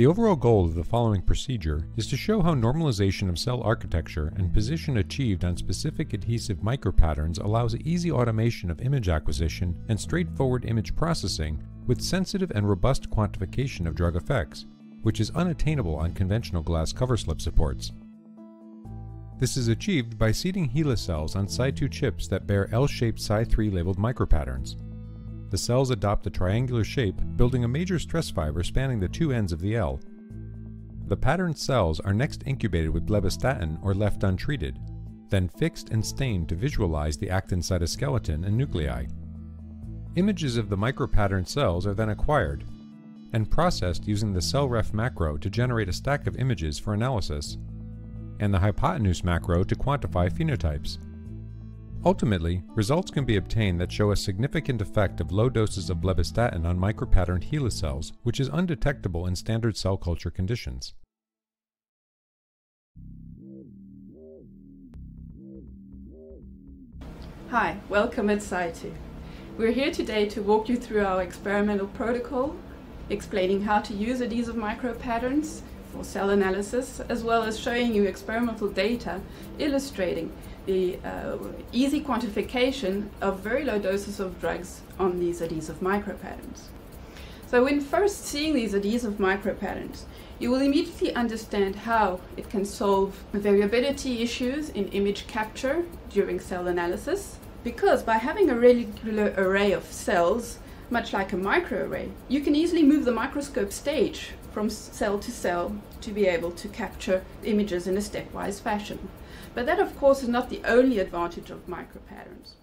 The overall goal of the following procedure is to show how normalization of cell architecture and position achieved on specific adhesive micropatterns allows easy automation of image acquisition and straightforward image processing with sensitive and robust quantification of drug effects, which is unattainable on conventional glass cover slip supports. This is achieved by seeding HeLa cells on CYTOO chips that bear L-shaped Cy3 labeled micropatterns. The cells adopt a triangular shape, building a major stress fiber spanning the two ends of the L. The patterned cells are next incubated with blebbistatin or left untreated, then fixed and stained to visualize the actin cytoskeleton and nuclei. Images of the micropatterned cells are then acquired and processed using the CellRef macro to generate a stack of images for analysis, and the hypotenuse macro to quantify phenotypes. Ultimately, results can be obtained that show a significant effect of low doses of blebbistatin on micropatterned HeLa cells, which is undetectable in standard cell culture conditions. Hi, welcome at CYTOO. We're here today to walk you through our experimental protocol, explaining how to use adhesive micropatterns for cell analysis, as well as showing you experimental data illustrating the uh, easy quantification of very low doses of drugs on these adhesive micropatterns. So when first seeing these adhesive micropatterns, you will immediately understand how it can solve variability issues in image capture during cell analysis, because by having a regular array of cells, much like a microarray, you can easily move the microscope stage from cell to cell to be able to capture images in a stepwise fashion. But that, of course, is not the only advantage of micropatterns.